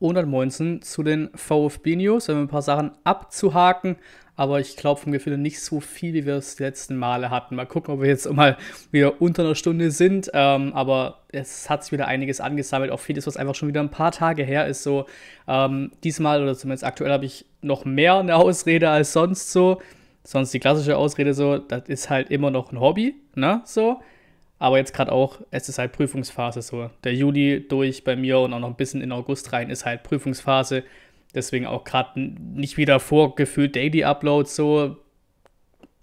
119 zu den VfB News. Wir haben ein paar Sachen abzuhaken, aber ich glaube vom Gefühl nicht so viel, wie wir es die letzten Male hatten. Mal gucken, ob wir jetzt mal wieder unter einer Stunde sind. Ähm, aber es hat sich wieder einiges angesammelt, auch vieles, was einfach schon wieder ein paar Tage her ist. So ähm, diesmal oder zumindest aktuell habe ich noch mehr eine Ausrede als sonst so. Sonst die klassische Ausrede so, das ist halt immer noch ein Hobby, ne? So. Aber jetzt gerade auch, es ist halt Prüfungsphase so. Der Juli durch bei mir und auch noch ein bisschen in August rein ist halt Prüfungsphase. Deswegen auch gerade nicht wieder vorgefühlt Daily Uploads so.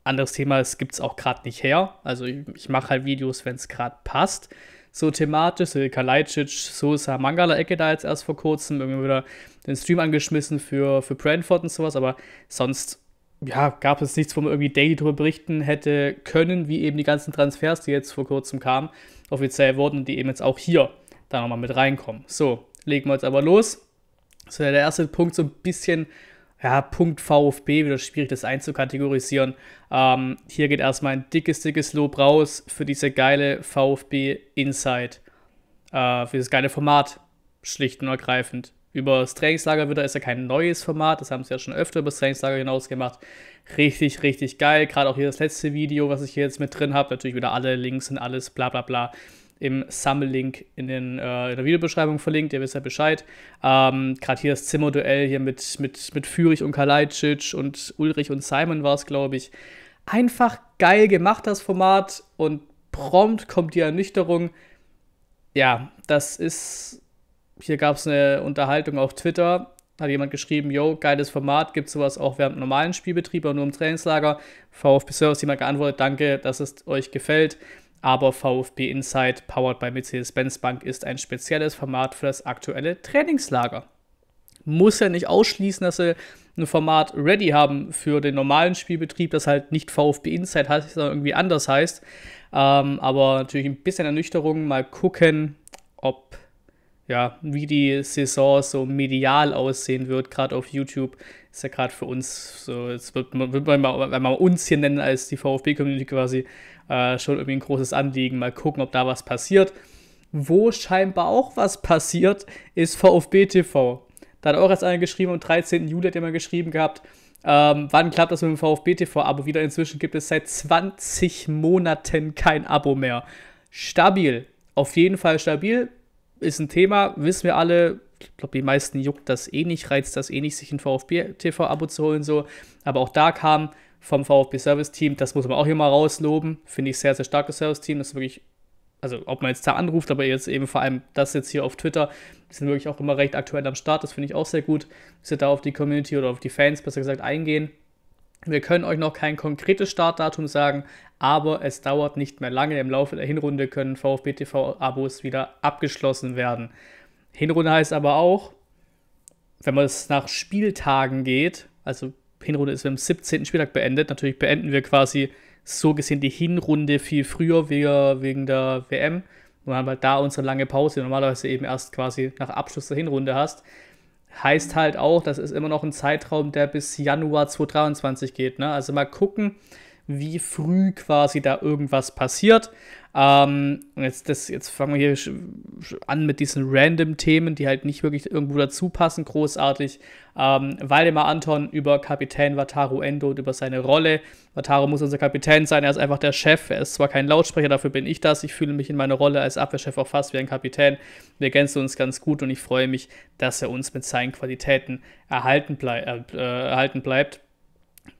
Anderes Thema, es gibt es auch gerade nicht her. Also ich, ich mache halt Videos, wenn es gerade passt. So thematisch, so Kalajdzic, Sosa, Mangala-Ecke da jetzt erst vor kurzem. Irgendwie wieder den Stream angeschmissen für, für Brentford und sowas. Aber sonst ja, gab es nichts, wo man irgendwie daily darüber berichten hätte können, wie eben die ganzen Transfers, die jetzt vor kurzem kamen, offiziell wurden und die eben jetzt auch hier da nochmal mit reinkommen. So, legen wir jetzt aber los. So, der erste Punkt so ein bisschen, ja, Punkt VfB, wieder schwierig das einzukategorisieren. Ähm, hier geht erstmal ein dickes, dickes Lob raus für diese geile VfB Insight, äh, für das geile Format, schlicht und ergreifend. Über das Trainingslager wieder ist ja kein neues Format, das haben sie ja schon öfter über das Trainingslager hinaus gemacht. Richtig, richtig geil. Gerade auch hier das letzte Video, was ich hier jetzt mit drin habe. Natürlich wieder alle Links und alles, bla bla bla. Im Sammellink in, den, äh, in der Videobeschreibung verlinkt, ihr wisst ja Bescheid. Ähm, Gerade hier das Zimmerduell hier mit, mit, mit Fürich und Kalajdzic und Ulrich und Simon war es, glaube ich. Einfach geil gemacht, das Format. Und prompt kommt die Ernüchterung. Ja, das ist hier gab es eine Unterhaltung auf Twitter, hat jemand geschrieben, yo, geiles Format, gibt sowas auch während normalen Spielbetrieb, aber nur im Trainingslager. VfB Service jemand geantwortet, danke, dass es euch gefällt. Aber VfB Insight, powered by Mercedes-Benz Bank, ist ein spezielles Format für das aktuelle Trainingslager. Muss ja nicht ausschließen, dass sie ein Format ready haben für den normalen Spielbetrieb, das halt nicht VfB Insight heißt, sondern irgendwie anders heißt. Ähm, aber natürlich ein bisschen Ernüchterung, mal gucken, ob ja, wie die Saison so medial aussehen wird, gerade auf YouTube, ist ja gerade für uns so, jetzt wird, wird man mal, wenn man uns hier nennen als die VfB-Community quasi, äh, schon irgendwie ein großes Anliegen. Mal gucken, ob da was passiert. Wo scheinbar auch was passiert, ist VfB TV. Da hat auch erst einer geschrieben, am 13. Juli hat jemand geschrieben gehabt, ähm, wann klappt das mit dem VfB TV-Abo wieder? Inzwischen gibt es seit 20 Monaten kein Abo mehr. Stabil. Auf jeden Fall stabil ist ein Thema, wissen wir alle. Ich glaube, die meisten juckt das eh nicht, reizt das eh nicht, sich ein VfB-TV-Abo zu holen. so. Aber auch da kam vom VfB-Service-Team, das muss man auch hier mal rausloben. Finde ich sehr, sehr starkes Service-Team. Das ist wirklich, also ob man jetzt da anruft, aber jetzt eben vor allem das jetzt hier auf Twitter, sind wirklich auch immer recht aktuell am Start. Das finde ich auch sehr gut, dass sie da auf die Community oder auf die Fans, besser gesagt, eingehen. Wir können euch noch kein konkretes Startdatum sagen, aber es dauert nicht mehr lange. Im Laufe der Hinrunde können VfB TV-Abos wieder abgeschlossen werden. Hinrunde heißt aber auch, wenn man es nach Spieltagen geht, also Hinrunde ist am 17. Spieltag beendet, natürlich beenden wir quasi so gesehen die Hinrunde viel früher wegen der WM. Und haben halt da unsere lange Pause, normalerweise eben erst quasi nach Abschluss der Hinrunde hast. Heißt halt auch, das ist immer noch ein Zeitraum, der bis Januar 2023 geht. Ne? Also mal gucken, wie früh quasi da irgendwas passiert. Ähm, und jetzt, das, jetzt fangen wir hier an mit diesen random Themen, die halt nicht wirklich irgendwo dazu passen, großartig. Ähm, Waldemar Anton über Kapitän Wataru Endo und über seine Rolle. Wataru muss unser Kapitän sein, er ist einfach der Chef. Er ist zwar kein Lautsprecher, dafür bin ich das. Ich fühle mich in meiner Rolle als Abwehrchef auch fast wie ein Kapitän. Wir ergänzen uns ganz gut und ich freue mich, dass er uns mit seinen Qualitäten erhalten, blei äh, äh erhalten bleibt.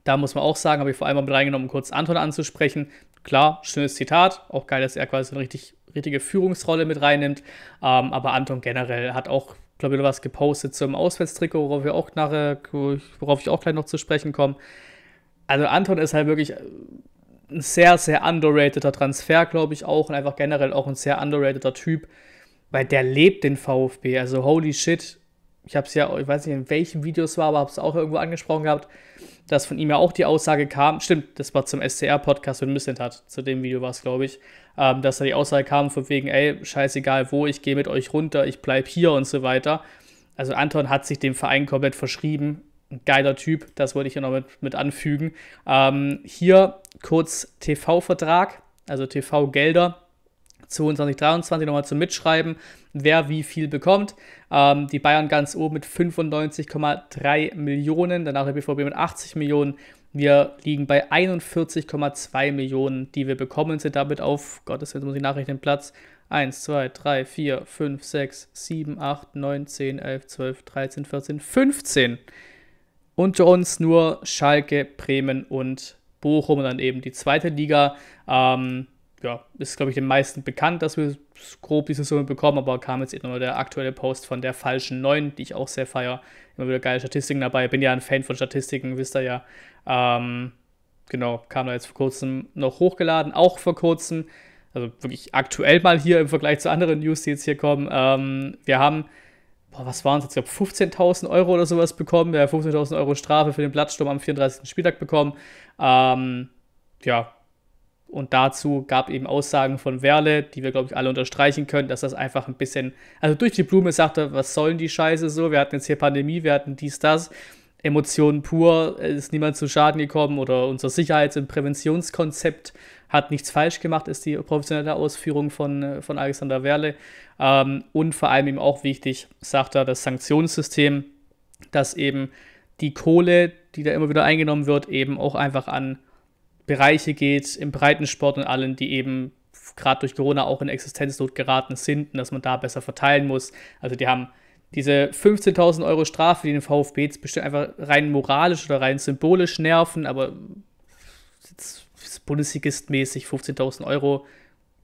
Da muss man auch sagen, habe ich vor allem mal mit reingenommen, um kurz Anton anzusprechen. Klar, schönes Zitat. Auch geil, dass er quasi eine richtig, richtige Führungsrolle mit reinnimmt. Ähm, aber Anton generell hat auch, glaube ich, was gepostet zum Auswärtstrikot, worauf, wir auch nachher, worauf ich auch gleich noch zu sprechen komme. Also Anton ist halt wirklich ein sehr, sehr underrateder Transfer, glaube ich auch. Und einfach generell auch ein sehr underrateder Typ. Weil der lebt den VfB. Also holy shit. Ich habe es ja, ich weiß nicht, in welchem Video es war, aber habe es auch irgendwo angesprochen gehabt dass von ihm ja auch die Aussage kam, stimmt, das war zum SCR-Podcast mit Missent hat, zu dem Video war es, glaube ich, ähm, dass da die Aussage kam von wegen, ey, scheißegal wo, ich gehe mit euch runter, ich bleibe hier und so weiter. Also Anton hat sich dem Verein komplett verschrieben. Ein geiler Typ, das wollte ich ja noch mit, mit anfügen. Ähm, hier kurz TV-Vertrag, also TV-Gelder 22, 23 nochmal zum Mitschreiben, wer wie viel bekommt. Ähm, die Bayern ganz oben mit 95,3 Millionen, danach der BVB mit 80 Millionen. Wir liegen bei 41,2 Millionen, die wir bekommen, sind damit auf, Gottes Willen, muss ich nachrechnen, Platz 1, 2, 3, 4, 5, 6, 7, 8, 9, 10, 11, 12, 13, 14, 15. Unter uns nur Schalke, Bremen und Bochum und dann eben die zweite Liga. Ähm, ja, ist, glaube ich, den meisten bekannt, dass wir grob diese Summe bekommen, aber kam jetzt eben nur der aktuelle Post von der falschen 9, die ich auch sehr feiere. Immer wieder geile Statistiken dabei. Bin ja ein Fan von Statistiken, wisst ihr ja. Ähm, genau, kam da jetzt vor kurzem noch hochgeladen, auch vor kurzem. Also wirklich aktuell mal hier im Vergleich zu anderen News, die jetzt hier kommen. Ähm, wir haben, boah, was waren es jetzt? Ich glaube, 15.000 Euro oder sowas bekommen. Wir haben 15.000 Euro Strafe für den Platzsturm am 34. Spieltag bekommen. Ähm, ja, und dazu gab eben Aussagen von Werle, die wir, glaube ich, alle unterstreichen können, dass das einfach ein bisschen, also durch die Blume sagte, was sollen die Scheiße so? Wir hatten jetzt hier Pandemie, wir hatten dies, das. Emotionen pur, ist niemand zu Schaden gekommen oder unser Sicherheits- und Präventionskonzept hat nichts falsch gemacht, ist die professionelle Ausführung von, von Alexander Werle. Ähm, und vor allem eben auch wichtig, sagt er, das Sanktionssystem, dass eben die Kohle, die da immer wieder eingenommen wird, eben auch einfach an Bereiche geht, im Breitensport und allen, die eben gerade durch Corona auch in Existenznot geraten sind und dass man da besser verteilen muss. Also die haben diese 15.000 Euro Strafe, die den VfB jetzt bestimmt einfach rein moralisch oder rein symbolisch nerven, aber Bundesligist-mäßig 15.000 Euro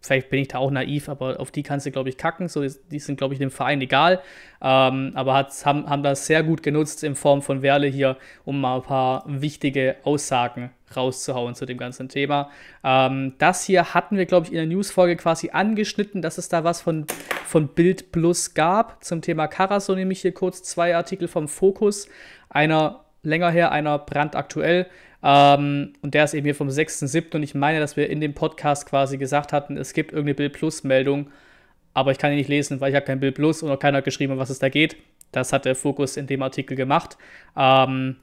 vielleicht bin ich da auch naiv, aber auf die kannst du, glaube ich, kacken. So, die sind, glaube ich, dem Verein egal. Ähm, aber haben, haben das sehr gut genutzt in Form von Werle hier, um mal ein paar wichtige Aussagen rauszuhauen zu dem ganzen Thema. Ähm, das hier hatten wir, glaube ich, in der Newsfolge quasi angeschnitten, dass es da was von, von Bild Plus gab zum Thema Karaso, nämlich hier kurz zwei Artikel vom Fokus. Einer länger her, einer brandaktuell. Ähm, und der ist eben hier vom 6.7. Und ich meine, dass wir in dem Podcast quasi gesagt hatten, es gibt irgendeine Bild Plus-Meldung, aber ich kann die nicht lesen, weil ich habe kein Bild Plus und auch keiner hat geschrieben, um was es da geht. Das hat der Fokus in dem Artikel gemacht. Ähm,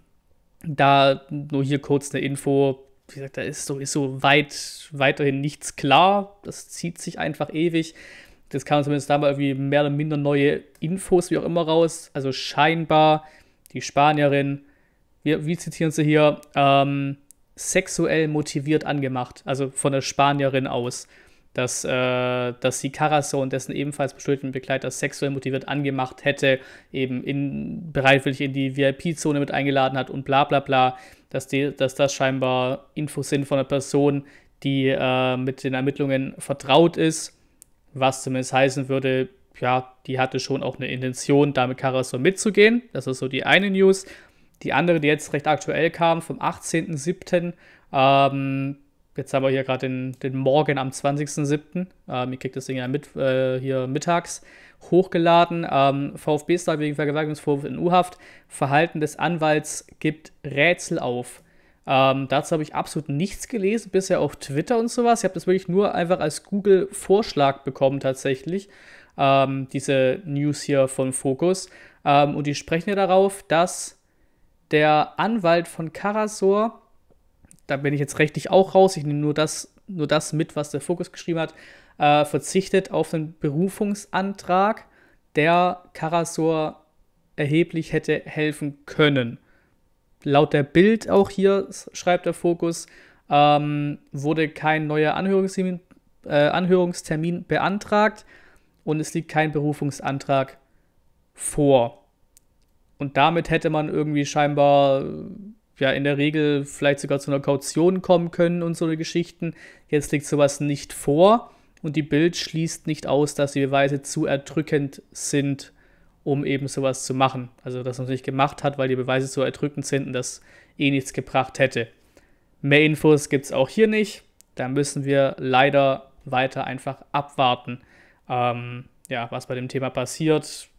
da nur hier kurz eine Info. Wie gesagt, da ist so, ist so weit, weiterhin nichts klar. Das zieht sich einfach ewig. Das kam zumindest da mal irgendwie mehr oder minder neue Infos, wie auch immer, raus. Also scheinbar die Spanierin wir, wie zitieren sie hier, ähm, sexuell motiviert angemacht, also von der Spanierin aus, dass, äh, dass sie Carasso und dessen ebenfalls beschuldigten Begleiter sexuell motiviert angemacht hätte, eben in, bereitwillig in die VIP-Zone mit eingeladen hat und bla bla bla, dass, die, dass das scheinbar Infos sind von einer Person, die äh, mit den Ermittlungen vertraut ist, was zumindest heißen würde, ja, die hatte schon auch eine Intention, da mit Carasso mitzugehen. Das ist so die eine News. Die andere, die jetzt recht aktuell kam, vom 18.07. Ähm, jetzt haben wir hier gerade den, den Morgen am 20.07. Ähm, ihr kriegt das Ding ja mit, äh, hier mittags hochgeladen. Ähm, VfB-Star wegen Vergewaltigungsvorwurf in U-Haft. Verhalten des Anwalts gibt Rätsel auf. Ähm, dazu habe ich absolut nichts gelesen, bisher auf Twitter und sowas. Ich habe das wirklich nur einfach als Google-Vorschlag bekommen, tatsächlich. Ähm, diese News hier von Focus. Ähm, und die sprechen ja darauf, dass der Anwalt von Karasor, da bin ich jetzt rechtlich auch raus, ich nehme nur das, nur das mit, was der Fokus geschrieben hat, äh, verzichtet auf den Berufungsantrag, der Karasor erheblich hätte helfen können. Laut der Bild auch hier, schreibt der Fokus, ähm, wurde kein neuer Anhörungstermin, äh, Anhörungstermin beantragt und es liegt kein Berufungsantrag vor. Und damit hätte man irgendwie scheinbar ja in der Regel vielleicht sogar zu einer Kaution kommen können und so eine Geschichten. Jetzt liegt sowas nicht vor und die Bild schließt nicht aus, dass die Beweise zu erdrückend sind, um eben sowas zu machen. Also dass man es nicht gemacht hat, weil die Beweise zu erdrückend sind und das eh nichts gebracht hätte. Mehr Infos gibt es auch hier nicht. Da müssen wir leider weiter einfach abwarten, ähm, ja, was bei dem Thema passiert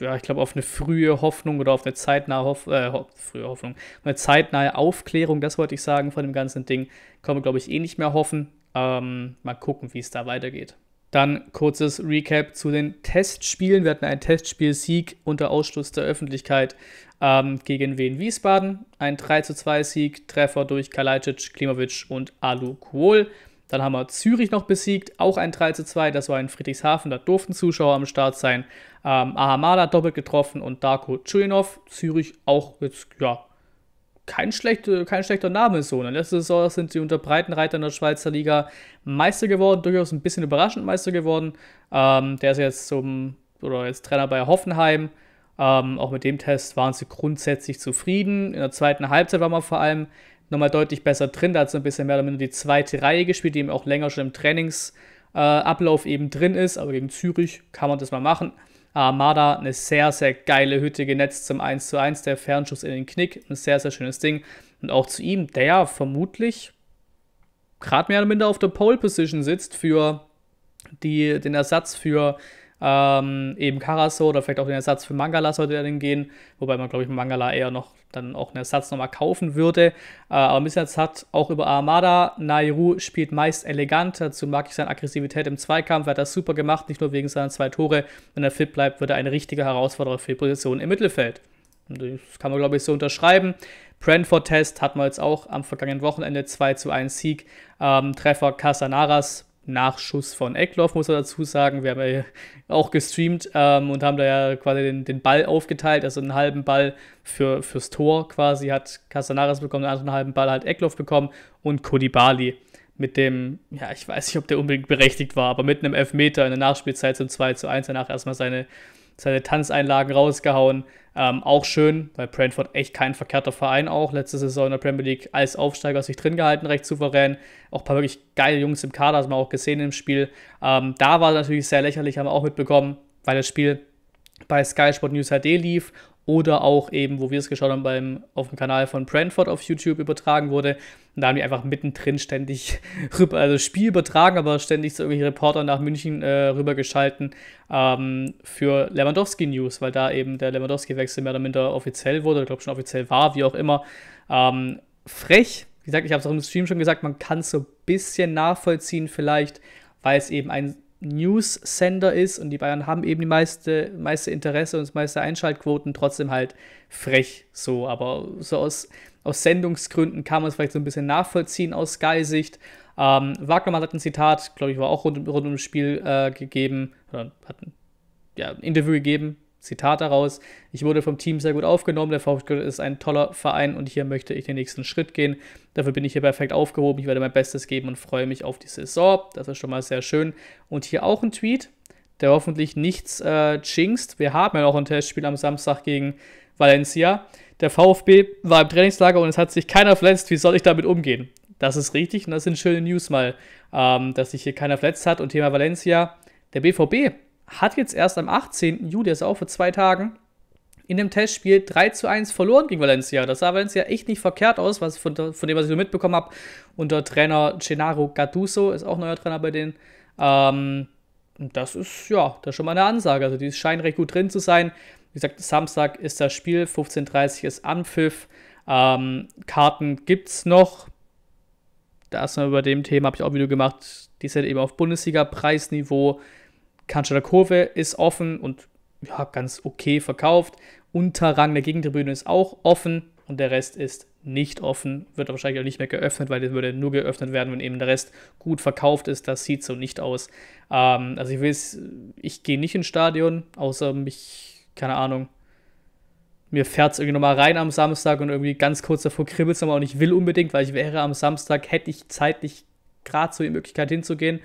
ja, ich glaube, auf eine frühe Hoffnung oder auf eine zeitnahe Hoff äh, frühe Hoffnung, eine zeitnahe Aufklärung, das wollte ich sagen, von dem ganzen Ding, können wir, glaube ich, eh nicht mehr hoffen. Ähm, mal gucken, wie es da weitergeht. Dann kurzes Recap zu den Testspielen. Wir hatten einen Testspielsieg unter Ausschluss der Öffentlichkeit ähm, gegen Wien Wiesbaden. Ein 3 zu 2 Sieg, Treffer durch Kalajdzic, Klimovic und Alu Kuol. Dann haben wir Zürich noch besiegt, auch ein 3 zu 2. Das war in Friedrichshafen, da durften Zuschauer am Start sein. Ähm, Ahamada doppelt getroffen und Darko Chulinov. Zürich auch jetzt, ja, kein, schlechte, kein schlechter Name so. In der letzten Saison sind sie unter Breitenreiter in der Schweizer Liga Meister geworden, durchaus ein bisschen überraschend Meister geworden. Ähm, der ist jetzt zum, oder jetzt Trainer bei Hoffenheim. Ähm, auch mit dem Test waren sie grundsätzlich zufrieden. In der zweiten Halbzeit war man vor allem nochmal deutlich besser drin. Da hat sie ein bisschen mehr oder weniger die zweite Reihe gespielt, die eben auch länger schon im Trainingsablauf äh, eben drin ist. Aber gegen Zürich kann man das mal machen. Armada eine sehr, sehr geile Hütte genetzt zum 1 zu 1, der Fernschuss in den Knick, ein sehr, sehr schönes Ding. Und auch zu ihm, der vermutlich gerade mehr oder minder auf der Pole Position sitzt für die, den Ersatz für ähm, eben Karaso oder vielleicht auch den Ersatz für Mangala sollte er denn gehen, wobei man, glaube ich, Mangala eher noch dann auch einen Ersatz nochmal kaufen würde. Äh, aber bis jetzt hat auch über Armada, Nairu spielt meist elegant, dazu mag ich seine Aggressivität im Zweikampf, er hat das super gemacht, nicht nur wegen seiner zwei Tore. Wenn er fit bleibt, wird er eine richtige Herausforderer für die Position im Mittelfeld. Das kann man, glaube ich, so unterschreiben. Brentford-Test hatten wir jetzt auch am vergangenen Wochenende 2 zu 1 Sieg. Ähm, Treffer Casanaras Nachschuss von Eckloff, muss man dazu sagen. Wir haben ja auch gestreamt ähm, und haben da ja quasi den, den Ball aufgeteilt, also einen halben Ball für, fürs Tor quasi hat Casanaras bekommen, den anderen halben Ball hat Eckloff bekommen und Kodibali mit dem, ja, ich weiß nicht, ob der unbedingt berechtigt war, aber mit einem Elfmeter in der Nachspielzeit zum 2 zu 1 danach erstmal seine seine Tanzeinlagen rausgehauen. Ähm, auch schön, weil Brentford echt kein verkehrter Verein auch. Letzte Saison in der Premier League als Aufsteiger sich drin gehalten, recht souverän. Auch ein paar wirklich geile Jungs im Kader, haben wir auch gesehen im Spiel. Ähm, da war natürlich sehr lächerlich, haben wir auch mitbekommen, weil das Spiel bei Sky Sport News HD lief oder auch eben, wo wir es geschaut haben, beim, auf dem Kanal von Brentford auf YouTube übertragen wurde. Und da haben die einfach mittendrin ständig rüber, also Spiel übertragen, aber ständig so irgendwelche Reporter nach München äh, rübergeschalten ähm, für Lewandowski News, weil da eben der Lewandowski-Wechsel mehr oder minder offiziell wurde, ich glaube schon offiziell war, wie auch immer. Ähm, frech, wie gesagt, ich habe es auch im Stream schon gesagt, man kann es so ein bisschen nachvollziehen, vielleicht, weil es eben ein News-Sender ist und die Bayern haben eben die meiste, meiste Interesse und das meiste Einschaltquoten, trotzdem halt frech so. Aber so aus, aus Sendungsgründen kann man es vielleicht so ein bisschen nachvollziehen aus Sky-Sicht. Ähm, Wagnermann hat ein Zitat, glaube ich, war auch rund, rund ums Spiel äh, gegeben, oder hat ein, ja, Interview gegeben, Zitat daraus. Ich wurde vom Team sehr gut aufgenommen. Der VfB ist ein toller Verein und hier möchte ich den nächsten Schritt gehen. Dafür bin ich hier perfekt aufgehoben. Ich werde mein Bestes geben und freue mich auf die Saison. Das ist schon mal sehr schön. Und hier auch ein Tweet, der hoffentlich nichts äh, jinxt. Wir haben ja noch ein Testspiel am Samstag gegen Valencia. Der VfB war im Trainingslager und es hat sich keiner verletzt. Wie soll ich damit umgehen? Das ist richtig und das sind schöne News mal, ähm, dass sich hier keiner verletzt hat. Und Thema Valencia, der BVB hat jetzt erst am 18. Juli, also auch vor zwei Tagen, in dem Testspiel 3 zu 1 verloren gegen Valencia. Das sah Valencia echt nicht verkehrt aus, was von, von dem, was ich so mitbekommen habe. Unter Trainer Gennaro Gattuso ist auch neuer Trainer bei denen. Ähm, das ist, ja, das ist schon mal eine Ansage. Also, die scheinen recht gut drin zu sein. Wie gesagt, Samstag ist das Spiel, 15.30 Uhr ist Anpfiff. Ähm, Karten gibt es noch. Da ist über dem Thema, habe ich auch ein Video gemacht. Die sind eben auf Bundesliga-Preisniveau. Kanzler Kurve ist offen und ja, ganz okay verkauft. Unterrang der Gegentribüne ist auch offen und der Rest ist nicht offen, wird wahrscheinlich auch nicht mehr geöffnet, weil das würde nur geöffnet werden, wenn eben der Rest gut verkauft ist. Das sieht so nicht aus. Ähm, also ich weiß, ich gehe nicht ins Stadion, außer mich, keine Ahnung, mir fährt es irgendwie nochmal rein am Samstag und irgendwie ganz kurz davor kribbelt es nochmal und ich will unbedingt, weil ich wäre am Samstag, hätte ich zeitlich gerade so die Möglichkeit hinzugehen.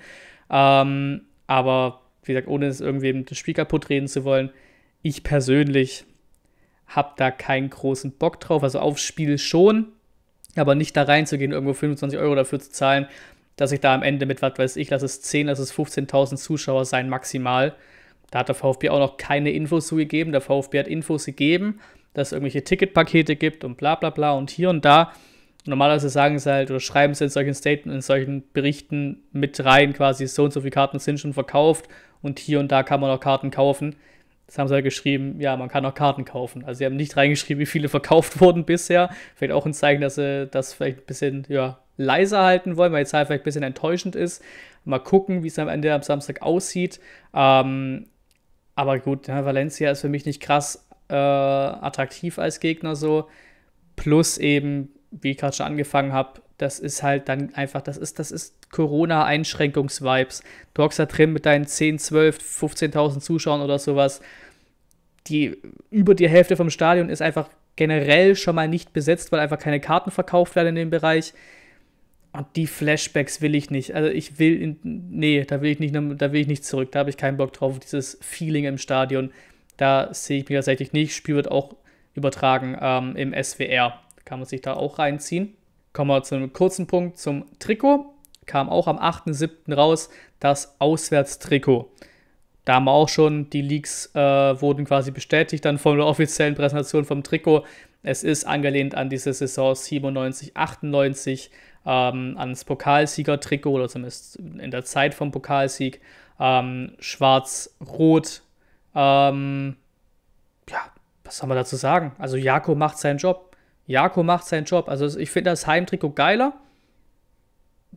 Ähm, aber wie gesagt, ohne es irgendwie das Spiel kaputt reden zu wollen, ich persönlich habe da keinen großen Bock drauf. Also aufs Spiel schon, aber nicht da reinzugehen, irgendwo 25 Euro dafür zu zahlen, dass ich da am Ende mit, was weiß ich, lass es 10, lass es 15.000 Zuschauer sein, maximal. Da hat der VfB auch noch keine Infos zugegeben. Der VfB hat Infos gegeben, dass es irgendwelche Ticketpakete gibt und bla bla bla und hier und da. Normalerweise sagen sie halt oder schreiben sie in solchen Statements, in solchen Berichten mit rein, quasi so und so viele Karten sind schon verkauft und hier und da kann man auch Karten kaufen. Das haben sie halt geschrieben, ja, man kann auch Karten kaufen. Also sie haben nicht reingeschrieben, wie viele verkauft wurden bisher. Vielleicht auch ein Zeichen, dass sie das vielleicht ein bisschen ja, leiser halten wollen, weil die Zahl vielleicht ein bisschen enttäuschend ist. Mal gucken, wie es am Ende am Samstag aussieht. Ähm, aber gut, ja, Valencia ist für mich nicht krass äh, attraktiv als Gegner so. Plus eben, wie ich gerade schon angefangen habe, das ist halt dann einfach, das ist, das ist Corona-Einschränkungsvibes. Du hockst da drin mit deinen 10, 12, 15.000 Zuschauern oder sowas. Die über die Hälfte vom Stadion ist einfach generell schon mal nicht besetzt, weil einfach keine Karten verkauft werden in dem Bereich. Und die Flashbacks will ich nicht. Also ich will, in, nee, da will ich nicht, da will ich nicht zurück. Da habe ich keinen Bock drauf. Dieses Feeling im Stadion, da sehe ich mich tatsächlich nicht. Spiel wird auch übertragen ähm, im SWR. Kann man sich da auch reinziehen. Kommen wir zu einem kurzen Punkt zum Trikot. Kam auch am 8.7. raus das Auswärtstrikot. Da haben wir auch schon, die Leaks äh, wurden quasi bestätigt dann von der offiziellen Präsentation vom Trikot. Es ist angelehnt an diese Saison 97, 98, ähm, ans Pokalsieger-Trikot oder zumindest in der Zeit vom Pokalsieg. Ähm, Schwarz-Rot. Ähm, ja, was soll man dazu sagen? Also Jako macht seinen Job. Jako macht seinen Job. Also ich finde das Heimtrikot geiler.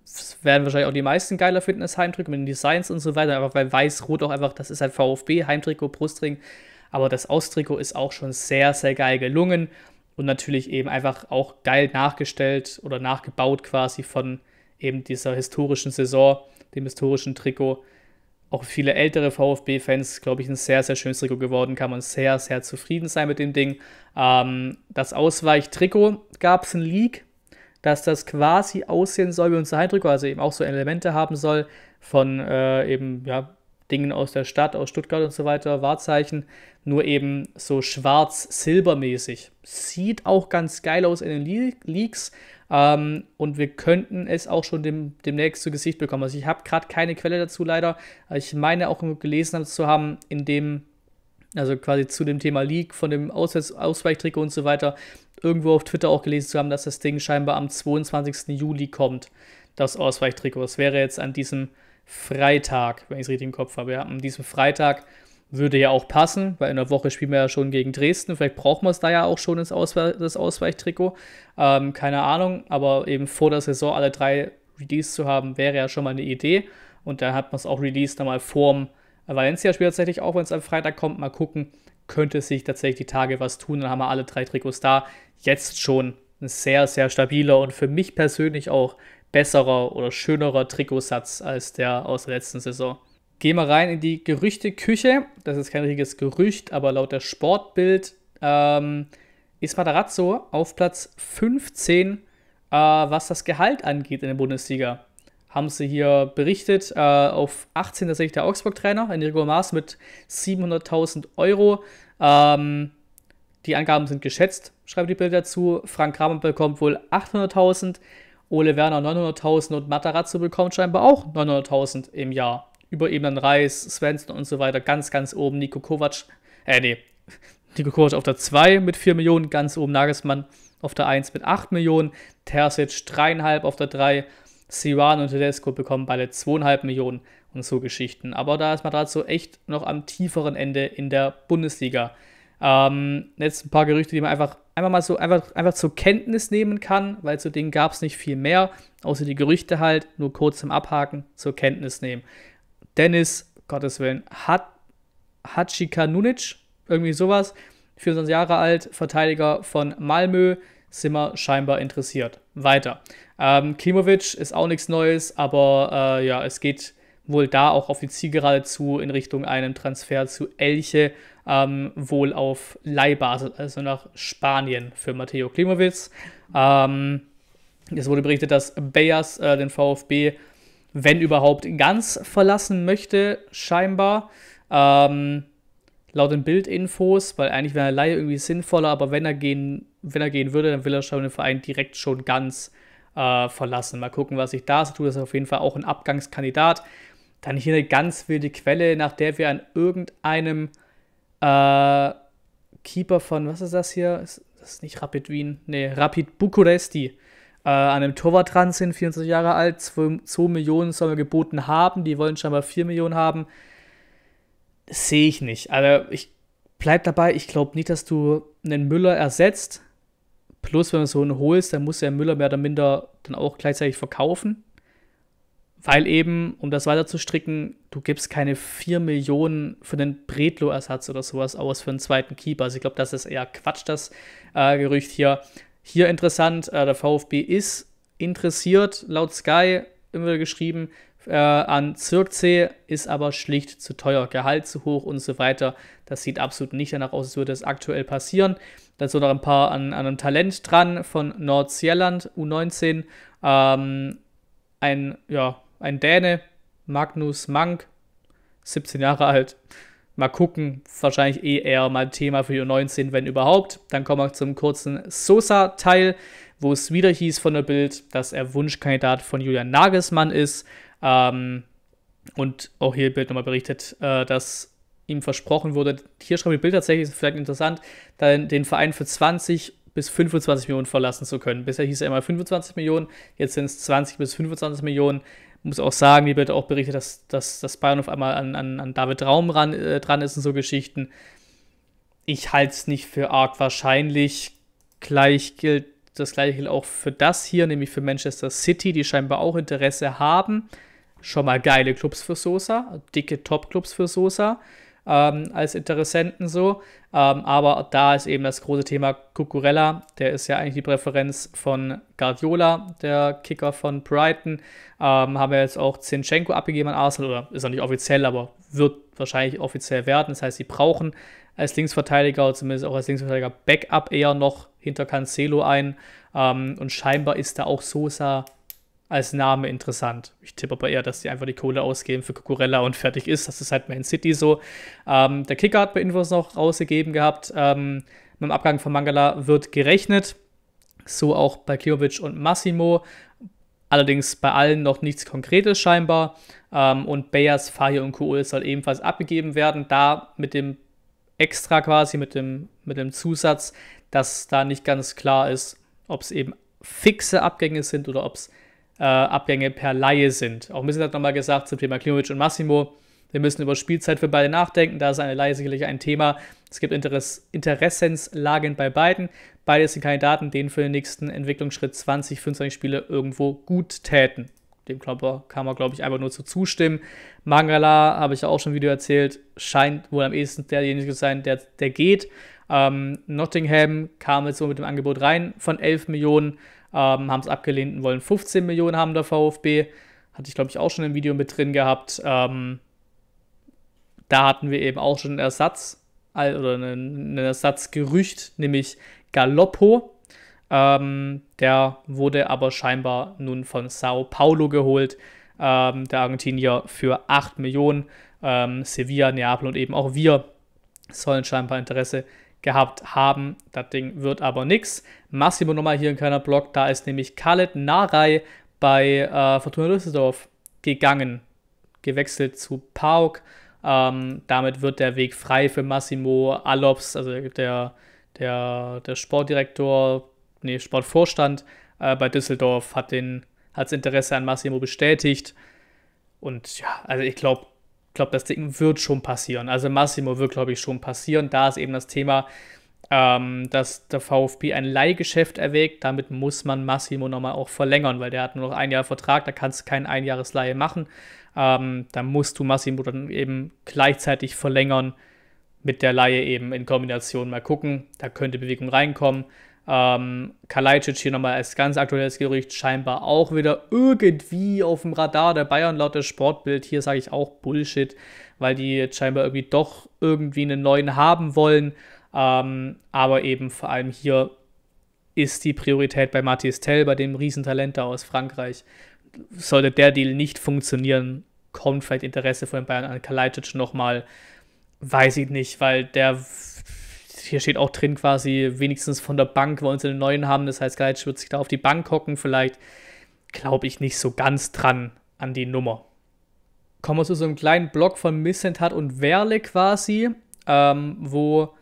Das werden wahrscheinlich auch die meisten geiler finden, das Heimtrikot mit den Designs und so weiter. Aber weil Weiß-Rot auch einfach, das ist halt VfB, Heimtrikot, Brustring. Aber das Austrikot ist auch schon sehr, sehr geil gelungen und natürlich eben einfach auch geil nachgestellt oder nachgebaut quasi von eben dieser historischen Saison, dem historischen Trikot. Auch viele ältere VfB-Fans, glaube ich, ein sehr, sehr schönes Trikot geworden. Kann man sehr, sehr zufrieden sein mit dem Ding. Ähm, das Ausweichtrikot gab es ein Leak, dass das quasi aussehen soll wie unser Heimtrikot, also eben auch so Elemente haben soll von äh, eben, ja, Dingen aus der Stadt, aus Stuttgart und so weiter, Wahrzeichen, nur eben so schwarz-silbermäßig. Sieht auch ganz geil aus in den Le Leaks ähm, und wir könnten es auch schon dem, demnächst zu Gesicht bekommen. Also ich habe gerade keine Quelle dazu leider. Ich meine auch gelesen zu haben, in dem, also quasi zu dem Thema Leak von dem Aus Ausweichtrikot und so weiter, irgendwo auf Twitter auch gelesen zu haben, dass das Ding scheinbar am 22. Juli kommt, das Ausweichtrikot. Das wäre jetzt an diesem Freitag, wenn ich es richtig im Kopf habe. Ja, an diesem Freitag würde ja auch passen, weil in der Woche spielen wir ja schon gegen Dresden. Vielleicht brauchen wir es da ja auch schon das, Auswe das Ausweichtrikot. Ähm, keine Ahnung, aber eben vor der Saison alle drei Release zu haben, wäre ja schon mal eine Idee. Und dann hat man es auch released nochmal vorm Valencia-Spiel tatsächlich, auch wenn es am Freitag kommt. Mal gucken, könnte sich tatsächlich die Tage was tun. Dann haben wir alle drei Trikots da. Jetzt schon ein sehr, sehr stabiler und für mich persönlich auch besserer oder schönerer Trikotsatz als der aus der letzten Saison. Gehen wir rein in die Gerüchteküche. Das ist kein richtiges Gerücht, aber laut der Sportbild ähm, ist Matarazzo auf Platz 15, äh, was das Gehalt angeht in der Bundesliga. Haben sie hier berichtet, äh, auf 18 tatsächlich der Augsburg-Trainer, Enrico Maas mit 700.000 Euro. Ähm, die Angaben sind geschätzt, schreibt die Bild dazu. Frank Kramer bekommt wohl 800.000. Ole Werner 900.000 und Matarazzo bekommt scheinbar auch 900.000 im Jahr. Über eben dann Reis, Svensson und so weiter. Ganz, ganz oben Nico Kovac. Äh, nee. Nico Kovac auf der 2 mit 4 Millionen. Ganz oben Nagelsmann auf der 1 mit 8 Millionen. Terzic 3,5 auf der 3. Siwan und Tedesco bekommen beide 2,5 Millionen und so Geschichten. Aber da ist Matarazzo echt noch am tieferen Ende in der Bundesliga. Ähm, jetzt ein paar Gerüchte, die man einfach, einfach mal so einfach, einfach zur Kenntnis nehmen kann, weil zu denen gab es nicht viel mehr, außer die Gerüchte halt, nur kurz zum Abhaken, zur Kenntnis nehmen. Dennis, Gottes Willen, hat Hachika irgendwie sowas, 24 Jahre alt, Verteidiger von Malmö, sind wir scheinbar interessiert. Weiter. Ähm, Klimovic ist auch nichts Neues, aber äh, ja, es geht wohl da auch auf die Zielgerade zu in Richtung einem Transfer zu Elche, ähm, wohl auf Leihbasis, also nach Spanien für Matteo Klimowitz. Ähm, es wurde berichtet, dass Bayers äh, den VfB, wenn überhaupt, ganz verlassen möchte, scheinbar. Ähm, laut den Bildinfos, weil eigentlich wäre eine Leihe irgendwie sinnvoller, aber wenn er gehen, wenn er gehen würde, dann will er schon den Verein direkt schon ganz äh, verlassen. Mal gucken, was sich da so tut. Das ist auf jeden Fall auch ein Abgangskandidat. Dann hier eine ganz wilde Quelle, nach der wir an irgendeinem äh, Keeper von, was ist das hier? Das ist nicht Rapid Wien, nee, Rapid Bukuresti. Äh, an einem Torwart dran sind, 24 Jahre alt, 2, 2 Millionen sollen wir geboten haben, die wollen scheinbar 4 Millionen haben. Sehe ich nicht. Also ich bleib dabei, ich glaube nicht, dass du einen Müller ersetzt. Plus, wenn du so einen holst, dann muss ja Müller mehr oder minder dann auch gleichzeitig verkaufen. Weil eben, um das weiter zu stricken, du gibst keine 4 Millionen für den Bredlo-Ersatz oder sowas aus für einen zweiten Keeper. Also ich glaube, das ist eher Quatsch, das äh, Gerücht hier. Hier interessant, äh, der VfB ist interessiert, laut Sky immer geschrieben, äh, an Zirkzee, ist aber schlicht zu teuer, Gehalt zu hoch und so weiter. Das sieht absolut nicht danach aus, als würde das aktuell passieren. Da sind noch ein paar an, an einem Talent dran von Nordsjelland, U19. Ähm, ein, ja, ein Däne, Magnus Mank, 17 Jahre alt. Mal gucken, wahrscheinlich eh eher mal Thema für U19, wenn überhaupt. Dann kommen wir zum kurzen Sosa-Teil, wo es wieder hieß von der Bild, dass er Wunschkandidat von Julian Nagelsmann ist. Ähm, und auch hier Bild nochmal berichtet, äh, dass ihm versprochen wurde, hier schreibt die Bild tatsächlich, ist vielleicht interessant, den Verein für 20 bis 25 Millionen verlassen zu können. Bisher hieß er immer 25 Millionen, jetzt sind es 20 bis 25 Millionen. Muss auch sagen, die Bild auch berichtet, dass, dass, dass Bayern auf einmal an, an, an David Raum ran, äh, dran ist und so Geschichten. Ich halte es nicht für arg wahrscheinlich. Gleich gilt, das gleiche gilt auch für das hier, nämlich für Manchester City, die scheinbar auch Interesse haben schon mal geile Clubs für Sosa, dicke Top-Clubs für Sosa ähm, als Interessenten so. Ähm, aber da ist eben das große Thema Cucurella. Der ist ja eigentlich die Präferenz von Guardiola, der Kicker von Brighton. Ähm, haben wir jetzt auch Zinchenko abgegeben an Arsenal, oder ist er nicht offiziell, aber wird wahrscheinlich offiziell werden. Das heißt, sie brauchen als Linksverteidiger, oder zumindest auch als Linksverteidiger, Backup eher noch hinter Cancelo ein. Ähm, und scheinbar ist da auch Sosa als Name interessant. Ich tippe aber eher, dass die einfach die Kohle ausgeben für Cucurella und fertig ist. Das ist halt Man City so. Ähm, der Kicker hat bei Infos noch rausgegeben gehabt. Ähm, mit dem Abgang von Mangala wird gerechnet. So auch bei Kliovic und Massimo. Allerdings bei allen noch nichts Konkretes scheinbar. Ähm, und Bayers, Fahir und Kool soll ebenfalls abgegeben werden. Da mit dem Extra quasi, mit dem, mit dem Zusatz, dass da nicht ganz klar ist, ob es eben fixe Abgänge sind oder ob es äh, Abgänge per Laie sind. Auch Missel hat nochmal gesagt zum Thema Klimovic und Massimo, wir müssen über Spielzeit für beide nachdenken. Da ist eine Laie sicherlich ein Thema. Es gibt Interess Interessenslagen bei beiden. Beide sind Kandidaten, denen für den nächsten Entwicklungsschritt 20, 25 Spiele irgendwo gut täten. Dem Klopper kann man, glaube ich, einfach nur zu zustimmen. Mangala, habe ich ja auch schon im Video erzählt, scheint wohl am ehesten derjenige zu sein, der, der geht. Ähm, Nottingham kam jetzt so mit dem Angebot rein von 11 Millionen ähm, haben es abgelehnt und wollen 15 Millionen haben der VfB. Hatte ich, glaube ich, auch schon im Video mit drin gehabt. Ähm, da hatten wir eben auch schon einen Ersatz oder ein Ersatzgerücht, nämlich Galoppo. Ähm, der wurde aber scheinbar nun von Sao Paulo geholt, ähm, der Argentinier für 8 Millionen. Ähm, Sevilla, Neapel und eben auch wir sollen scheinbar Interesse gehabt haben. Das Ding wird aber nichts. Massimo nochmal hier ein kleiner Block. Da ist nämlich Khaled Narei bei äh, Fortuna Düsseldorf gegangen, gewechselt zu Pauk. Ähm, damit wird der Weg frei für Massimo Alops, also der, der, der Sportdirektor, nee, Sportvorstand äh, bei Düsseldorf hat den hat das Interesse an Massimo bestätigt. Und ja, also ich glaube, glaube, das Ding wird schon passieren. Also Massimo wird, glaube ich, schon passieren. Da ist eben das Thema, ähm, dass der VfB ein Leihgeschäft erwägt. Damit muss man Massimo nochmal auch verlängern, weil der hat nur noch ein Jahr Vertrag, da kannst du keine Einjahresleihe machen. Ähm, da musst du Massimo dann eben gleichzeitig verlängern mit der Leihe eben in Kombination. Mal gucken, da könnte Bewegung reinkommen. Ähm, Kalajdzic hier nochmal als ganz aktuelles Gerücht scheinbar auch wieder irgendwie auf dem Radar der Bayern laut der Sportbild. Hier sage ich auch Bullshit, weil die jetzt scheinbar irgendwie doch irgendwie einen neuen haben wollen. Ähm, aber eben vor allem hier ist die Priorität bei Matthias Tell, bei dem Riesentalent da aus Frankreich. Sollte der Deal nicht funktionieren, kommt vielleicht Interesse von Bayern an Kalajdzic nochmal. Weiß ich nicht, weil der hier steht auch drin quasi, wenigstens von der Bank wollen sie einen neuen haben. Das heißt, Gleitsch wird sich da auf die Bank hocken. Vielleicht glaube ich nicht so ganz dran an die Nummer. Kommen wir zu so einem kleinen Block von Missentat und Werle quasi, ähm, wo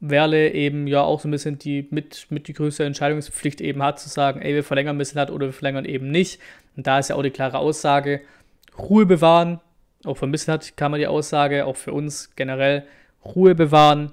Werle eben ja auch so ein bisschen die mit, mit die größte Entscheidungspflicht eben hat, zu sagen, ey, wir verlängern Missentat oder wir verlängern eben nicht. Und da ist ja auch die klare Aussage, Ruhe bewahren. Auch für Missentat kam man die Aussage, auch für uns generell, Ruhe bewahren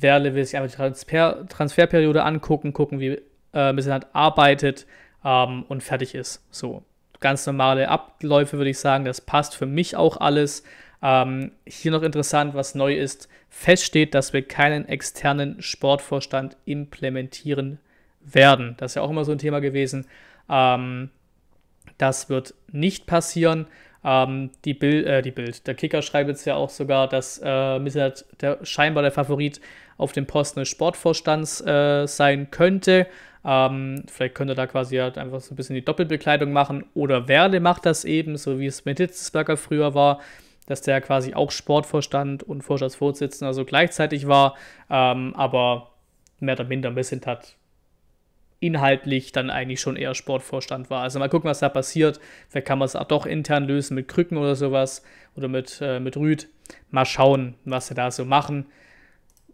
Werle will sich einfach die Transfer Transferperiode angucken, gucken, wie äh, Missentat arbeitet ähm, und fertig ist. So, ganz normale Abläufe würde ich sagen, das passt für mich auch alles. Ähm, hier noch interessant, was neu ist, feststeht, dass wir keinen externen Sportvorstand implementieren werden. Das ist ja auch immer so ein Thema gewesen. Ähm, das wird nicht passieren. Ähm, die, Bild, äh, die Bild, der Kicker schreibt jetzt ja auch sogar, dass äh, Misselt der scheinbar der Favorit auf dem Posten des Sportvorstands äh, sein könnte. Ähm, vielleicht könnte er da quasi halt einfach so ein bisschen die Doppelbekleidung machen. Oder Werle macht das eben, so wie es mit Hitzesberger früher war, dass der quasi auch Sportvorstand und Vorstandsvorsitzender also gleichzeitig war, ähm, aber mehr oder minder ein bisschen hat inhaltlich dann eigentlich schon eher Sportvorstand war. Also mal gucken, was da passiert. Vielleicht kann man es auch doch intern lösen mit Krücken oder sowas oder mit, äh, mit Rüd. Mal schauen, was sie da so machen.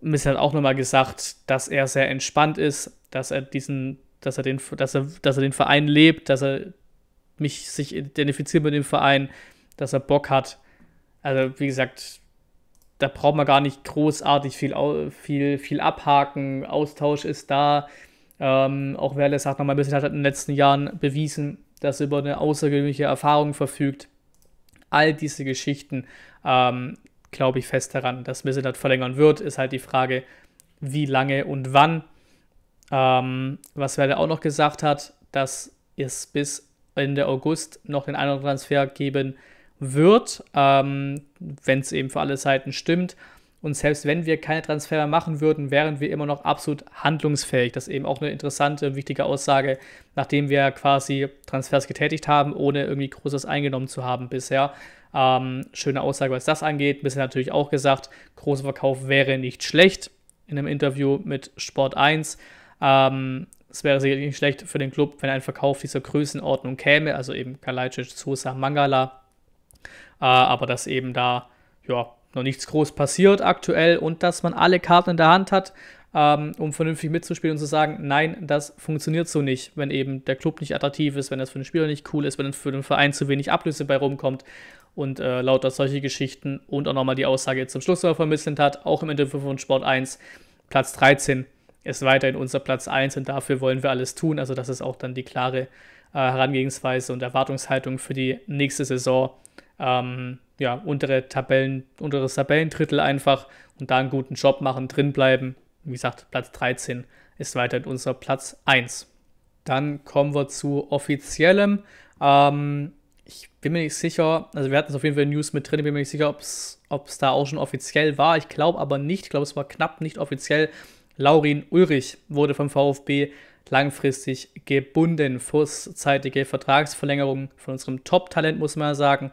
Miss hat auch nochmal gesagt, dass er sehr entspannt ist, dass er diesen, dass er den, dass er, dass er den Verein lebt, dass er mich sich identifiziert mit dem Verein, dass er Bock hat. Also wie gesagt, da braucht man gar nicht großartig viel, viel, viel abhaken. Austausch ist da. Ähm, auch Werle sagt nochmal ein bisschen, hat in den letzten Jahren bewiesen, dass er über eine außergewöhnliche Erfahrung verfügt. All diese Geschichten ähm, glaube ich fest daran, dass Misseltat verlängern wird. Ist halt die Frage, wie lange und wann. Ähm, was Werle auch noch gesagt hat, dass es bis Ende August noch den einen oder anderen Transfer geben wird, ähm, wenn es eben für alle Seiten stimmt. Und selbst wenn wir keine Transfer mehr machen würden, wären wir immer noch absolut handlungsfähig. Das ist eben auch eine interessante wichtige Aussage, nachdem wir quasi Transfers getätigt haben, ohne irgendwie Großes eingenommen zu haben bisher. Ähm, schöne Aussage, was das angeht. Bisher natürlich auch gesagt, großer Verkauf wäre nicht schlecht in einem Interview mit Sport 1. Ähm, es wäre sicherlich nicht schlecht für den Club, wenn ein Verkauf dieser Größenordnung käme, also eben Kalajdzic, Sosa, Mangala. Äh, aber dass eben da ja, noch nichts groß passiert aktuell und dass man alle Karten in der Hand hat, ähm, um vernünftig mitzuspielen und zu sagen, nein, das funktioniert so nicht, wenn eben der Club nicht attraktiv ist, wenn das für den Spieler nicht cool ist, wenn für den Verein zu wenig Ablöse bei rumkommt und äh, lauter solche Geschichten und auch nochmal die Aussage zum Schluss vermittelt hat, auch im Interview von Sport 1, Platz 13 ist weiterhin unser Platz 1 und dafür wollen wir alles tun. Also das ist auch dann die klare äh, Herangehensweise und Erwartungshaltung für die nächste Saison. Ähm, ja, untere Tabellen, unteres Tabellendrittel einfach und da einen guten Job machen, drin bleiben. Wie gesagt, Platz 13 ist weiterhin unser Platz 1. Dann kommen wir zu offiziellem. Ähm, ich bin mir nicht sicher, also wir hatten es auf jeden Fall in News mit drin, ich bin mir nicht sicher, ob es da auch schon offiziell war. Ich glaube aber nicht, ich glaube, es war knapp nicht offiziell. Laurin Ulrich wurde vom VfB langfristig gebunden. Vorzeitige Vertragsverlängerung von unserem Top-Talent, muss man ja sagen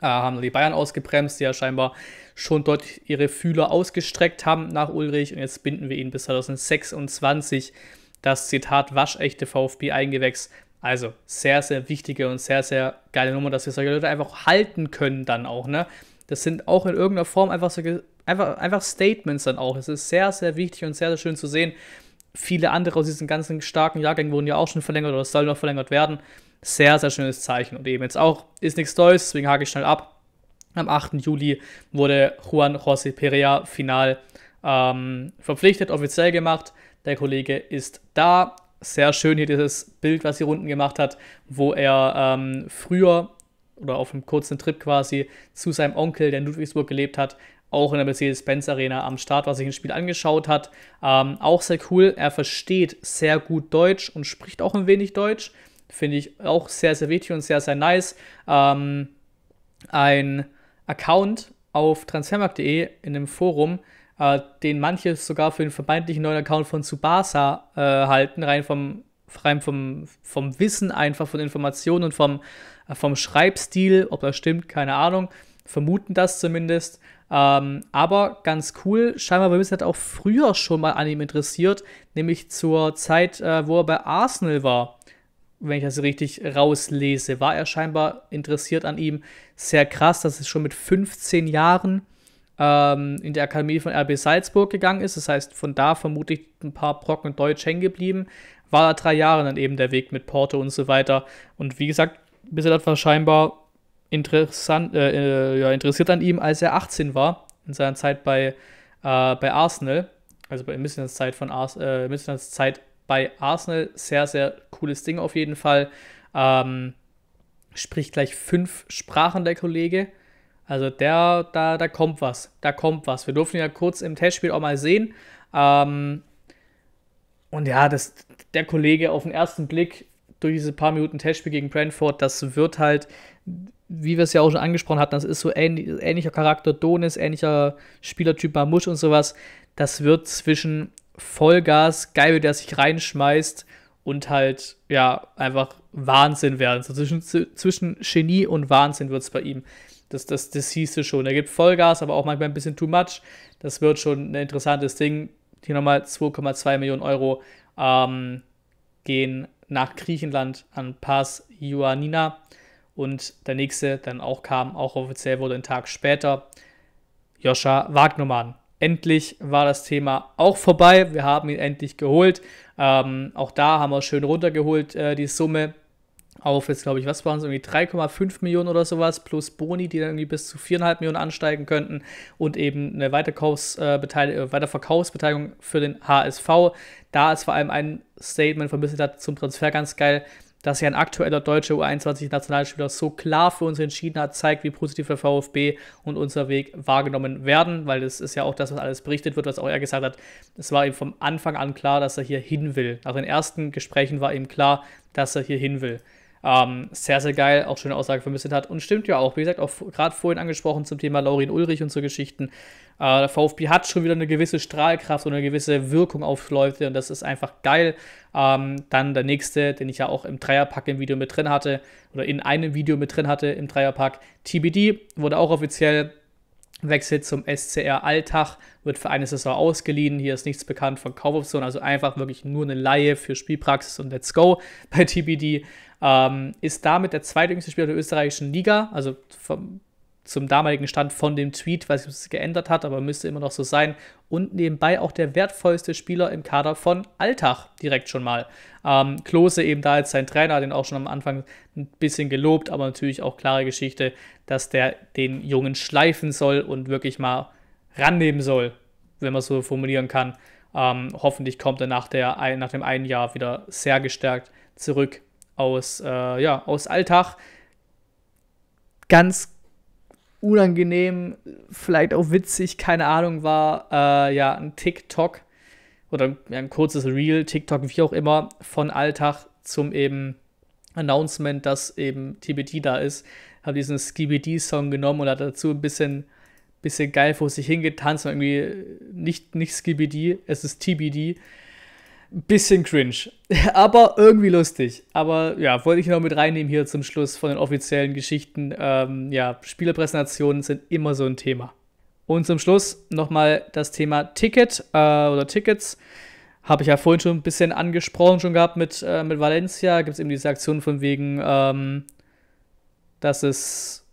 äh, haben die Bayern ausgebremst, die ja scheinbar schon dort ihre Fühler ausgestreckt haben nach Ulrich und jetzt binden wir ihn bis 2026. Das Zitat waschechte VfB Eingewächs. Also sehr, sehr wichtige und sehr, sehr geile Nummer, dass wir solche Leute einfach halten können dann auch, ne? Das sind auch in irgendeiner Form einfach so einfach, einfach Statements dann auch. Es ist sehr, sehr wichtig und sehr, sehr schön zu sehen. Viele andere aus diesen ganzen starken Jahrgängen wurden ja auch schon verlängert oder sollen noch verlängert werden. Sehr, sehr schönes Zeichen. Und eben jetzt auch, ist nichts Neues, deswegen hake ich schnell ab. Am 8. Juli wurde Juan José Perea final ähm, verpflichtet, offiziell gemacht. Der Kollege ist da. Sehr schön hier dieses Bild, was hier unten gemacht hat, wo er ähm, früher oder auf einem kurzen Trip quasi zu seinem Onkel, der in Ludwigsburg gelebt hat, auch in der Mercedes-Benz Arena am Start, was sich ein Spiel angeschaut hat. Ähm, auch sehr cool. Er versteht sehr gut Deutsch und spricht auch ein wenig Deutsch. Finde ich auch sehr, sehr wichtig und sehr, sehr nice. Ähm, ein Account auf transfermarkt.de in einem Forum, äh, den manche sogar für den vermeintlichen neuen Account von Tsubasa äh, halten, rein vom, rein vom, vom Wissen einfach, von Informationen und vom, äh, vom Schreibstil, ob das stimmt, keine Ahnung, vermuten das zumindest. Ähm, aber ganz cool, scheinbar war hat auch früher schon mal an ihm interessiert, nämlich zur Zeit, äh, wo er bei Arsenal war wenn ich das richtig rauslese, war er scheinbar interessiert an ihm. Sehr krass, dass es schon mit 15 Jahren ähm, in der Akademie von RB Salzburg gegangen ist. Das heißt, von da vermutlich ein paar Brocken Deutsch hängen geblieben. War da drei Jahre dann eben der Weg mit Porto und so weiter. Und wie gesagt, bisher war scheinbar interessant, äh, äh, ja, interessiert an ihm, als er 18 war, in seiner Zeit bei, äh, bei Arsenal. Also bei Missens Zeit von Ars äh, Zeit bei Arsenal. Sehr, sehr cooles Ding auf jeden Fall. Ähm, spricht gleich fünf Sprachen der Kollege. Also der, da, da kommt was. Da kommt was. Wir durften ja kurz im Testspiel auch mal sehen. Ähm, und ja, das, der Kollege auf den ersten Blick, durch diese paar Minuten Testspiel gegen Brentford, das wird halt, wie wir es ja auch schon angesprochen hatten, das ist so ähnlich, ähnlicher Charakter Donis, ähnlicher Spielertyp Mamusch und sowas. Das wird zwischen Vollgas, geil, der sich reinschmeißt und halt, ja, einfach Wahnsinn werden. So zwischen, zwischen Genie und Wahnsinn wird es bei ihm. Das, das, das siehst du schon. Er gibt Vollgas, aber auch manchmal ein bisschen too much. Das wird schon ein interessantes Ding. Hier nochmal 2,2 Millionen Euro ähm, gehen nach Griechenland an Pass Ioannina. Und der nächste dann auch kam, auch offiziell wurde ein Tag später, Joscha Wagnermann. Endlich war das Thema auch vorbei. Wir haben ihn endlich geholt. Ähm, auch da haben wir schön runtergeholt, äh, die Summe auf jetzt, glaube ich, was waren es, irgendwie 3,5 Millionen oder sowas, plus Boni, die dann irgendwie bis zu 4,5 Millionen ansteigen könnten und eben eine Weiterkaufsbeteiligung, äh, Weiterverkaufsbeteiligung für den HSV. Da ist vor allem ein Statement von Bisset zum Transfer ganz geil, dass sich ein aktueller deutscher U21-Nationalspieler so klar für uns entschieden hat, zeigt, wie positiv der VfB und unser Weg wahrgenommen werden, weil das ist ja auch das, was alles berichtet wird, was auch er gesagt hat. Es war ihm vom Anfang an klar, dass er hier hin will. Nach den ersten Gesprächen war ihm klar, dass er hier hin will. Ähm, sehr, sehr geil, auch schöne Aussage vermisst hat. Und stimmt ja auch, wie gesagt, auch gerade vorhin angesprochen zum Thema Laurin Ulrich und so Geschichten. Äh, der VfB hat schon wieder eine gewisse Strahlkraft und eine gewisse Wirkung auf Leute und das ist einfach geil. Ähm, dann der nächste, den ich ja auch im Dreierpack im Video mit drin hatte oder in einem Video mit drin hatte im Dreierpack. TBD wurde auch offiziell wechselt zum SCR Alltag, wird für eine Saison ausgeliehen. Hier ist nichts bekannt von Kaufoption, also einfach wirklich nur eine Laie für Spielpraxis und Let's Go bei TBD. Ähm, ist damit der zweitjüngste Spieler der österreichischen Liga, also vom, zum damaligen Stand von dem Tweet, ob es geändert hat, aber müsste immer noch so sein. Und nebenbei auch der wertvollste Spieler im Kader von Alltag direkt schon mal. Ähm, Klose eben da jetzt sein Trainer, den auch schon am Anfang ein bisschen gelobt, aber natürlich auch klare Geschichte, dass der den Jungen schleifen soll und wirklich mal rannehmen soll, wenn man so formulieren kann. Ähm, hoffentlich kommt er nach, der, nach dem einen Jahr wieder sehr gestärkt zurück aus, äh, ja, aus Alltag. Ganz unangenehm, vielleicht auch witzig, keine Ahnung, war äh, ja ein TikTok oder ein kurzes Reel, TikTok, wie auch immer, von Alltag zum eben Announcement, dass eben TBT da ist. Habe diesen Skibidi-Song genommen und hat dazu ein bisschen, bisschen geil vor sich hingetanzt und irgendwie nicht, nicht Skibidi, es ist TBD bisschen cringe, aber irgendwie lustig. Aber ja, wollte ich noch mit reinnehmen hier zum Schluss von den offiziellen Geschichten. Ähm, ja, Spielerpräsentationen sind immer so ein Thema. Und zum Schluss nochmal das Thema Ticket äh, oder Tickets. Habe ich ja vorhin schon ein bisschen angesprochen schon gehabt mit, äh, mit Valencia. Gibt es eben diese Aktion von wegen, ähm, dass es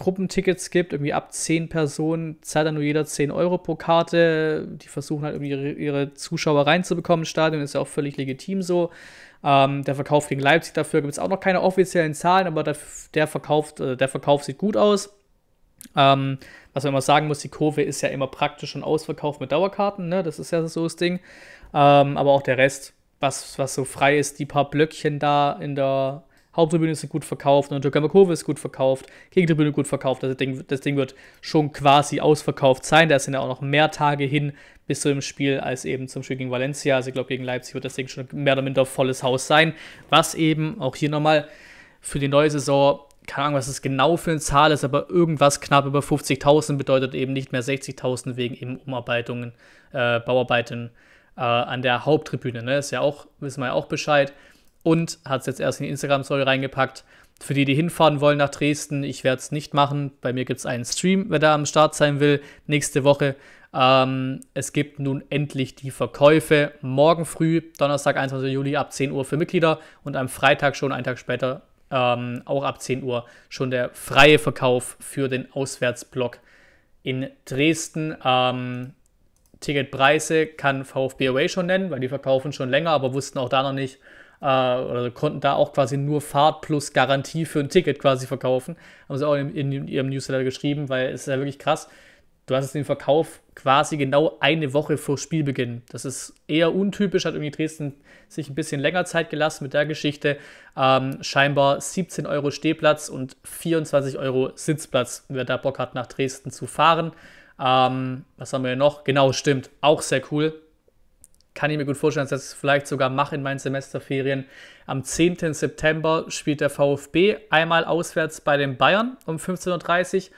Gruppentickets gibt, irgendwie ab 10 Personen zahlt dann nur jeder 10 Euro pro Karte. Die versuchen halt irgendwie ihre, ihre Zuschauer reinzubekommen. Stadion ist ja auch völlig legitim so. Ähm, der Verkauf gegen Leipzig dafür gibt es auch noch keine offiziellen Zahlen, aber der, der, Verkauf, äh, der Verkauf sieht gut aus. Ähm, was man immer sagen muss, die Kurve ist ja immer praktisch schon ausverkauft mit Dauerkarten, ne? das ist ja so das Ding. Ähm, aber auch der Rest, was, was so frei ist, die paar Blöckchen da in der Haupttribüne ist gut verkauft, und Türkei Kurve ist gut verkauft, Gegentribüne gut verkauft. Also das Ding, das Ding wird schon quasi ausverkauft sein. Da sind ja auch noch mehr Tage hin bis zu dem Spiel als eben zum Spiel gegen Valencia. Also ich glaube, gegen Leipzig wird das Ding schon mehr oder minder volles Haus sein. Was eben auch hier nochmal für die neue Saison, keine Ahnung, was es genau für eine Zahl ist, aber irgendwas knapp über 50.000 bedeutet eben nicht mehr 60.000 wegen eben Umarbeitungen, äh, Bauarbeiten äh, an der Haupttribüne. Ne? Ist ja auch, wissen wir ja auch Bescheid und hat es jetzt erst in die Instagram-Story reingepackt. Für die, die hinfahren wollen nach Dresden, ich werde es nicht machen. Bei mir gibt es einen Stream, wer da am Start sein will, nächste Woche. Ähm, es gibt nun endlich die Verkäufe. Morgen früh, Donnerstag, 21. Juli, ab 10 Uhr für Mitglieder und am Freitag schon, einen Tag später, ähm, auch ab 10 Uhr, schon der freie Verkauf für den Auswärtsblock in Dresden. Ähm, Ticketpreise kann VfB Away schon nennen, weil die verkaufen schon länger, aber wussten auch da noch nicht, äh, oder konnten da auch quasi nur Fahrt plus Garantie für ein Ticket quasi verkaufen. Haben sie auch in, in ihrem Newsletter geschrieben, weil es ist ja wirklich krass. Du hast den Verkauf quasi genau eine Woche vor Spielbeginn. Das ist eher untypisch, hat irgendwie Dresden sich ein bisschen länger Zeit gelassen mit der Geschichte. Ähm, scheinbar 17 Euro Stehplatz und 24 Euro Sitzplatz, wer da Bock hat, nach Dresden zu fahren. Ähm, was haben wir noch? Genau, stimmt. Auch sehr cool. Kann ich mir gut vorstellen, dass ich das vielleicht sogar mache in meinen Semesterferien. Am 10. September spielt der VfB einmal auswärts bei den Bayern um 15.30 Uhr.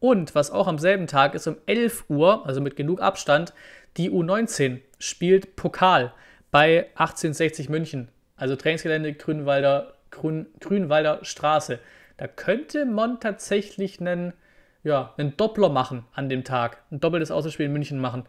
Und was auch am selben Tag ist, um 11 Uhr, also mit genug Abstand, die U19 spielt Pokal bei 1860 München. Also Trainingsgelände Grünwalder, Grün, Grünwalder Straße. Da könnte man tatsächlich einen, ja, einen Doppler machen an dem Tag. Ein doppeltes Außerspiel in München machen.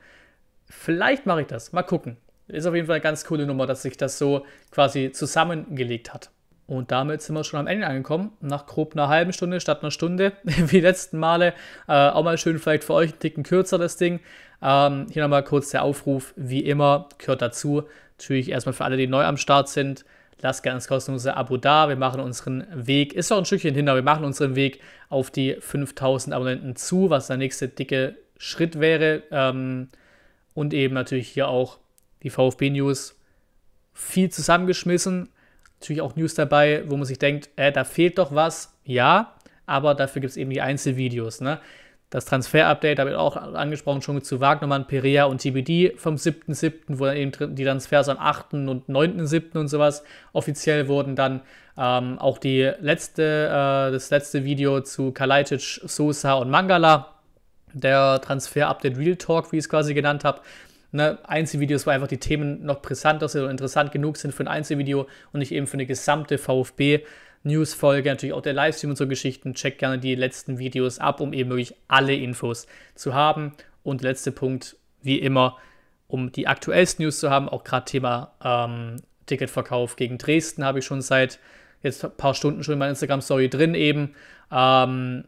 Vielleicht mache ich das. Mal gucken. Ist auf jeden Fall eine ganz coole Nummer, dass sich das so quasi zusammengelegt hat. Und damit sind wir schon am Ende angekommen. Nach grob einer halben Stunde statt einer Stunde, wie die letzten Male. Äh, auch mal schön vielleicht für euch ein Ticken kürzer das Ding. Ähm, hier nochmal kurz der Aufruf, wie immer, gehört dazu. Natürlich erstmal für alle, die neu am Start sind. Lasst gerne das kostenlose Abo da. Wir machen unseren Weg, ist auch ein Stückchen hinter, wir machen unseren Weg auf die 5000 Abonnenten zu, was der nächste dicke Schritt wäre. Ähm, und eben natürlich hier auch die VfB News viel zusammengeschmissen. Natürlich auch News dabei, wo man sich denkt, äh, da fehlt doch was. Ja, aber dafür gibt es eben die Einzelvideos. Ne? Das Transfer-Update habe ich auch angesprochen, schon zu Wagnermann, Perea und TBD vom 7.7., wo dann eben die Transfers am 8. und 9.7. und sowas offiziell wurden. Dann ähm, auch die letzte, äh, das letzte Video zu Kalajdzic, Sosa und Mangala. Der Transfer-Update Real Talk, wie ich es quasi genannt habe ne, Einzelvideos, wo einfach die Themen noch brisanter sind und interessant genug sind für ein Einzelvideo und nicht eben für eine gesamte VfB-News-Folge. Natürlich auch der Livestream und so Geschichten. Checkt gerne die letzten Videos ab, um eben wirklich alle Infos zu haben. Und letzter Punkt, wie immer, um die aktuellsten News zu haben, auch gerade Thema ähm, Ticketverkauf gegen Dresden habe ich schon seit jetzt ein paar Stunden schon in meiner Instagram-Story drin eben. Ähm,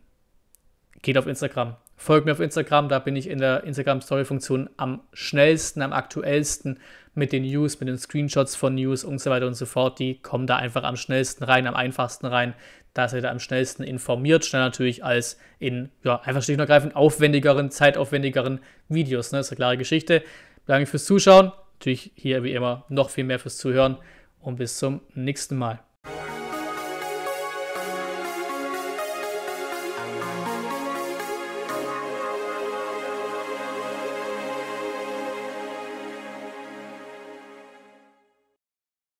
geht auf Instagram, Folgt mir auf Instagram, da bin ich in der Instagram-Story-Funktion am schnellsten, am aktuellsten mit den News, mit den Screenshots von News und so weiter und so fort. Die kommen da einfach am schnellsten rein, am einfachsten rein. Da seid ihr am schnellsten informiert, schneller natürlich als in, ja, einfach schlicht und ergreifend aufwendigeren, zeitaufwendigeren Videos. Ne? Das ist eine klare Geschichte. Danke fürs Zuschauen. Natürlich hier wie immer noch viel mehr fürs Zuhören und bis zum nächsten Mal.